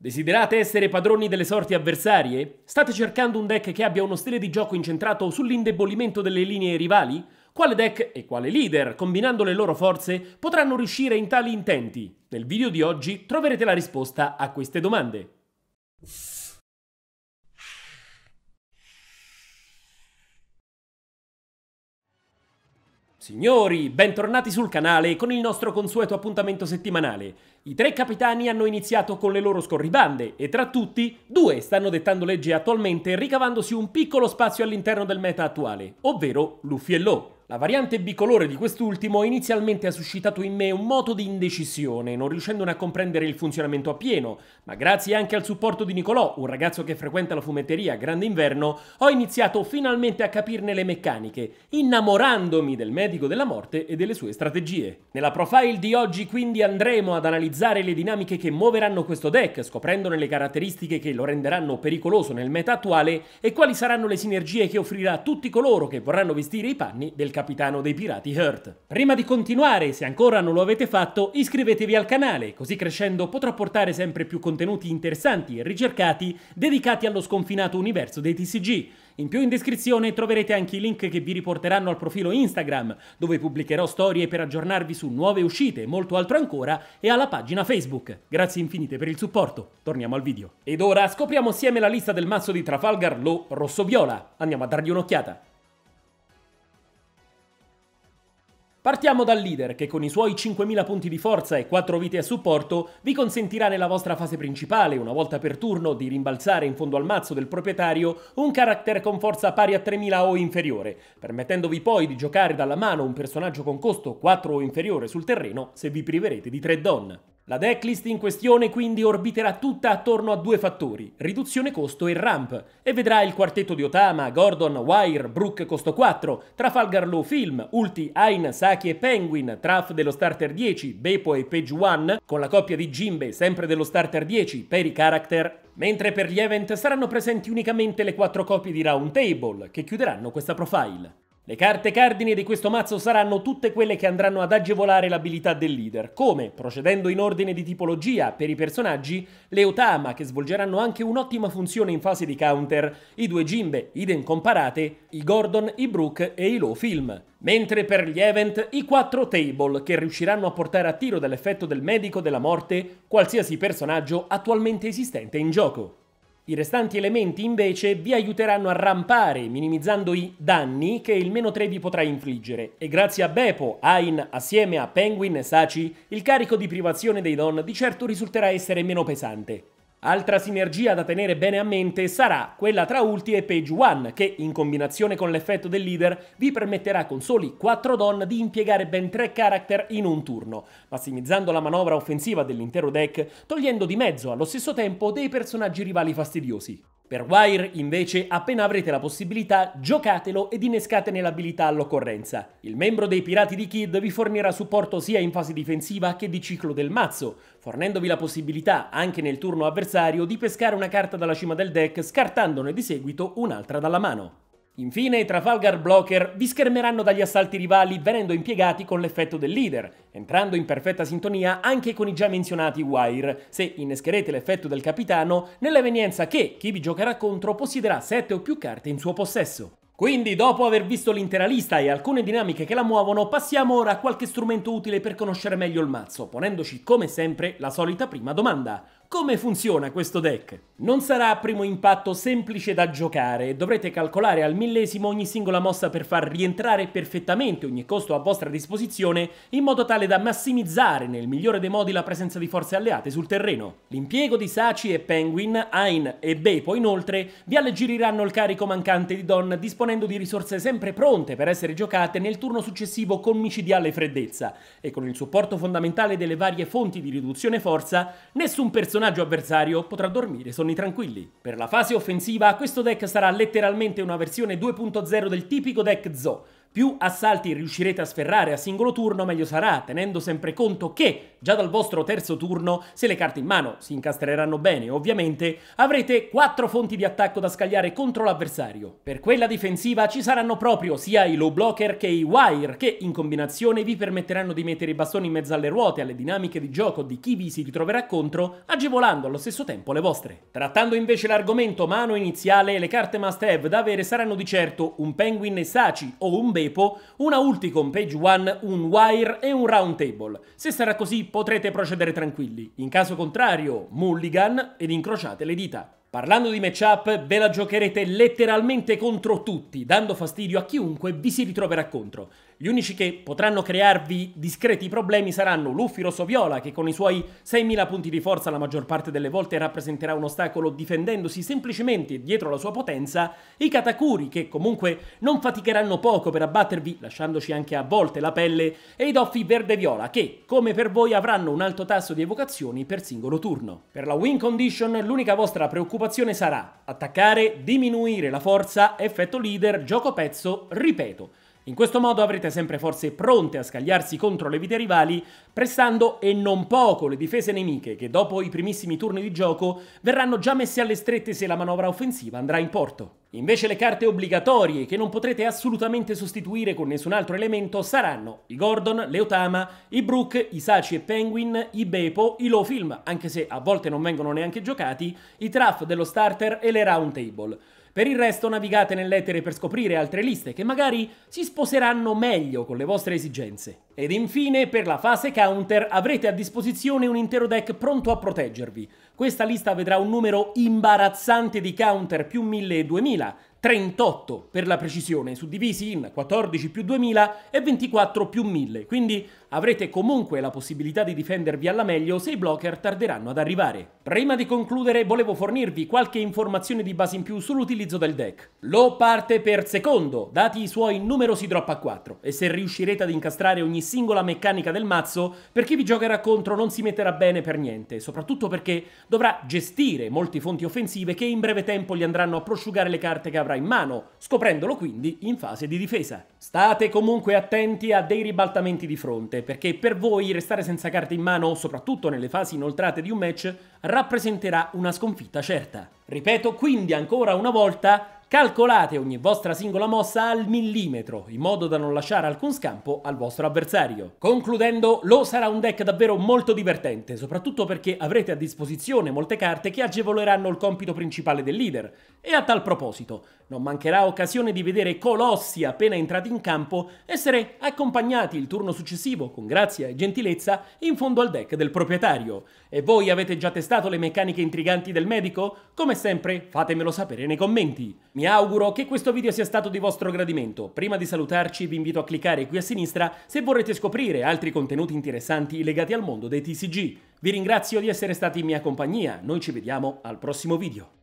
Desiderate essere padroni delle sorti avversarie? State cercando un deck che abbia uno stile di gioco incentrato sull'indebolimento delle linee rivali? Quale deck e quale leader, combinando le loro forze, potranno riuscire in tali intenti? Nel video di oggi troverete la risposta a queste domande. Signori, bentornati sul canale con il nostro consueto appuntamento settimanale. I tre capitani hanno iniziato con le loro scorribande e tra tutti due stanno dettando legge attualmente ricavandosi un piccolo spazio all'interno del meta attuale, ovvero Luffy e Law. La variante bicolore di quest'ultimo inizialmente ha suscitato in me un moto di indecisione, non riuscendone a comprendere il funzionamento appieno, ma grazie anche al supporto di Nicolò, un ragazzo che frequenta la fumetteria Grande Inverno, ho iniziato finalmente a capirne le meccaniche, innamorandomi del medico della morte e delle sue strategie. Nella profile di oggi quindi andremo ad analizzare le dinamiche che muoveranno questo deck, scoprendone le caratteristiche che lo renderanno pericoloso nel meta attuale e quali saranno le sinergie che offrirà a tutti coloro che vorranno vestire i panni del capitano dei pirati Hurt. Prima di continuare, se ancora non lo avete fatto, iscrivetevi al canale, così crescendo potrò portare sempre più contenuti interessanti e ricercati dedicati allo sconfinato universo dei TCG. In più in descrizione troverete anche i link che vi riporteranno al profilo Instagram, dove pubblicherò storie per aggiornarvi su nuove uscite molto altro ancora, e alla pagina Facebook. Grazie infinite per il supporto. Torniamo al video. Ed ora scopriamo assieme la lista del mazzo di Trafalgar Law rosso-viola. Andiamo a dargli un'occhiata. Partiamo dal leader che con i suoi 5000 punti di forza e 4 vite a supporto vi consentirà nella vostra fase principale, una volta per turno, di rimbalzare in fondo al mazzo del proprietario un carattere con forza pari a 3000 o inferiore, permettendovi poi di giocare dalla mano un personaggio con costo 4 o inferiore sul terreno se vi priverete di 3 don. La decklist in questione quindi orbiterà tutta attorno a due fattori, riduzione costo e ramp, e vedrà il quartetto di Otama, Gordon, Wire, Brook costo 4, Trafalgar Law Film, Ulti, Ain, Saki e Penguin, Traf dello starter 10, Beppo e Page 1, con la coppia di Jimbe sempre dello starter 10, Peri Character, mentre per gli event saranno presenti unicamente le quattro copie di Round Table, che chiuderanno questa profile. Le carte cardine di questo mazzo saranno tutte quelle che andranno ad agevolare l'abilità del leader, come, procedendo in ordine di tipologia per i personaggi, le Otama che svolgeranno anche un'ottima funzione in fase di counter, i due Jimbe, idem comparate, i Gordon, i Brook e i Low Film. Mentre per gli event i quattro Table che riusciranno a portare a tiro dall'effetto del medico della morte qualsiasi personaggio attualmente esistente in gioco. I restanti elementi invece vi aiuteranno a rampare, minimizzando i danni che il meno 3 vi potrà infliggere. E grazie a Beppo, Ain, assieme a Penguin e Sachi, il carico di privazione dei don di certo risulterà essere meno pesante. Altra sinergia da tenere bene a mente sarà quella tra Ulti e Page 1, che in combinazione con l'effetto del leader vi permetterà con soli 4 don di impiegare ben 3 character in un turno, massimizzando la manovra offensiva dell'intero deck, togliendo di mezzo allo stesso tempo dei personaggi rivali fastidiosi. Per Wire, invece, appena avrete la possibilità, giocatelo ed innescatene l'abilità all'occorrenza. Il membro dei Pirati di Kid vi fornirà supporto sia in fase difensiva che di ciclo del mazzo, fornendovi la possibilità, anche nel turno avversario, di pescare una carta dalla cima del deck scartandone di seguito un'altra dalla mano. Infine i Trafalgar Blocker vi schermeranno dagli assalti rivali venendo impiegati con l'effetto del leader, entrando in perfetta sintonia anche con i già menzionati Wire, se innescherete l'effetto del capitano nell'evenienza che chi vi giocherà contro possiederà 7 o più carte in suo possesso. Quindi, dopo aver visto l'intera lista e alcune dinamiche che la muovono, passiamo ora a qualche strumento utile per conoscere meglio il mazzo, ponendoci come sempre la solita prima domanda. Come funziona questo deck? Non sarà a primo impatto semplice da giocare, dovrete calcolare al millesimo ogni singola mossa per far rientrare perfettamente ogni costo a vostra disposizione in modo tale da massimizzare nel migliore dei modi la presenza di forze alleate sul terreno. L'impiego di Sachi e Penguin, Ain e Beppo inoltre vi alleggeriranno il carico mancante di Don disponendo di risorse sempre pronte per essere giocate nel turno successivo con micidiale freddezza e con il supporto fondamentale delle varie fonti di riduzione forza nessun personaggio personaggio avversario potrà dormire sonni tranquilli. Per la fase offensiva questo deck sarà letteralmente una versione 2.0 del tipico deck Zo, Più assalti riuscirete a sferrare a singolo turno, meglio sarà, tenendo sempre conto che già dal vostro terzo turno, se le carte in mano si incastreranno bene, ovviamente, avrete 4 fonti di attacco da scagliare contro l'avversario. Per quella difensiva ci saranno proprio sia i low blocker che i wire, che in combinazione vi permetteranno di mettere i bastoni in mezzo alle ruote, alle dinamiche di gioco di chi vi si ritroverà contro, agevolando allo stesso tempo le vostre. Trattando invece l'argomento mano iniziale, le carte must have da avere saranno di certo un Penguin e Saci o un Bepo, una Ulti con Page 1, un Wire e un Round Table. Se sarà così potrete procedere tranquilli, in caso contrario Mulligan ed incrociate le dita. Parlando di matchup, ve la giocherete letteralmente contro tutti, dando fastidio a chiunque vi si ritroverà contro. Gli unici che potranno crearvi discreti problemi saranno Luffy Rosso-Viola, che con i suoi 6.000 punti di forza la maggior parte delle volte rappresenterà un ostacolo difendendosi semplicemente dietro la sua potenza, i Katakuri, che comunque non faticheranno poco per abbattervi, lasciandoci anche a volte la pelle, e i Doffi Verde-Viola, che, come per voi, avranno un alto tasso di evocazioni per singolo turno. Per la win condition, l'unica vostra preoccupazione sarà attaccare, diminuire la forza, effetto leader, gioco pezzo, ripeto. In questo modo avrete sempre forze pronte a scagliarsi contro le vite rivali, pressando e non poco le difese nemiche che dopo i primissimi turni di gioco verranno già messe alle strette se la manovra offensiva andrà in porto. Invece le carte obbligatorie che non potrete assolutamente sostituire con nessun altro elemento saranno i Gordon, le Otama, i Brook, i Saci e Penguin, i Bepo, i Low Film, anche se a volte non vengono neanche giocati, i Truff dello starter e le Round Table. Per il resto navigate nell'etere per scoprire altre liste che magari si sposeranno meglio con le vostre esigenze. Ed infine, per la fase counter, avrete a disposizione un intero deck pronto a proteggervi. Questa lista vedrà un numero imbarazzante di counter più 1000 e 2000, 38 per la precisione, suddivisi in 14 più 2000 e 24 più 1000, quindi avrete comunque la possibilità di difendervi alla meglio se i blocker tarderanno ad arrivare. Prima di concludere volevo fornirvi qualche informazione di base in più sull'utilizzo del deck. Lo parte per secondo, dati i suoi numerosi drop a 4, e se riuscirete ad incastrare ogni singola meccanica del mazzo, per chi vi giocherà contro non si metterà bene per niente, soprattutto perché dovrà gestire molti fonti offensive che in breve tempo gli andranno a prosciugare le carte che avrà in mano, scoprendolo quindi in fase di difesa. State comunque attenti a dei ribaltamenti di fronte, perché per voi restare senza carte in mano, soprattutto nelle fasi inoltrate di un match, rappresenterà una sconfitta certa. Ripeto quindi ancora una volta Calcolate ogni vostra singola mossa al millimetro, in modo da non lasciare alcun scampo al vostro avversario. Concludendo, lo sarà un deck davvero molto divertente, soprattutto perché avrete a disposizione molte carte che agevoleranno il compito principale del leader. E a tal proposito, non mancherà occasione di vedere colossi appena entrati in campo essere accompagnati il turno successivo con grazia e gentilezza in fondo al deck del proprietario. E voi avete già testato le meccaniche intriganti del medico? Come sempre, fatemelo sapere nei commenti. Mi auguro che questo video sia stato di vostro gradimento. Prima di salutarci vi invito a cliccare qui a sinistra se vorrete scoprire altri contenuti interessanti legati al mondo dei TCG. Vi ringrazio di essere stati in mia compagnia, noi ci vediamo al prossimo video.